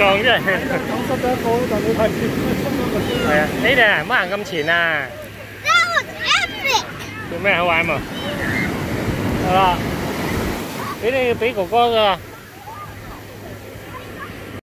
tròn chứ à, Thế nè, mấy hàng găm chỉ nè. Tụi mẹ hoài mà? Đó Tí đi, tí của con à?